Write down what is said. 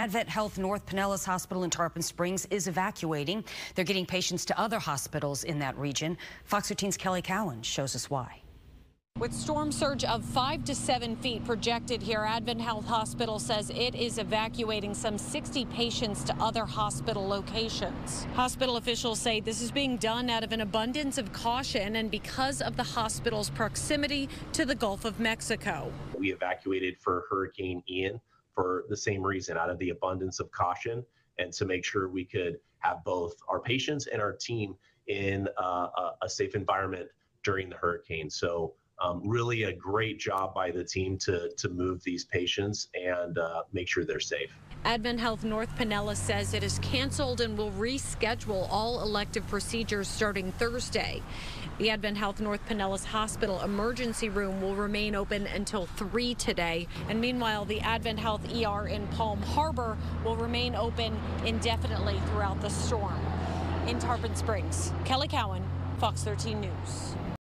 Advent Health North Pinellas Hospital in Tarpon Springs is evacuating. They're getting patients to other hospitals in that region. Fox 13's Kelly Cowan shows us why. With storm surge of five to seven feet projected here, Advent Health Hospital says it is evacuating some 60 patients to other hospital locations. Hospital officials say this is being done out of an abundance of caution and because of the hospital's proximity to the Gulf of Mexico. We evacuated for Hurricane Ian for the same reason, out of the abundance of caution and to make sure we could have both our patients and our team in uh, a safe environment during the hurricane. So um, really a great job by the team to, to move these patients and uh, make sure they're safe. Advent Health North Pinellas says it is canceled and will reschedule all elective procedures starting Thursday. The Advent Health North Pinellas Hospital emergency room will remain open until 3 today. And meanwhile, the Advent Health ER in Palm Harbor will remain open indefinitely throughout the storm. In Tarpon Springs, Kelly Cowan, Fox 13 News.